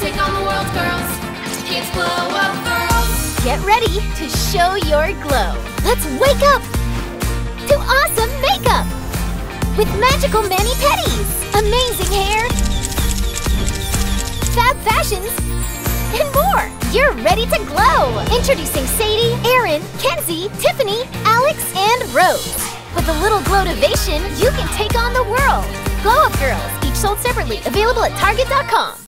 take on the world, girls. It's GLO-UP Girls. Get ready to show your glow. Let's wake up to awesome makeup with magical mani pedis, amazing hair, fab fashions, and more. You're ready to glow. Introducing Sadie, Erin, Kenzie, Tiffany, Alex, and Rose. With a little GLO-tivation, you can take on the world. GLO-UP Girls, each sold separately, available at Target.com.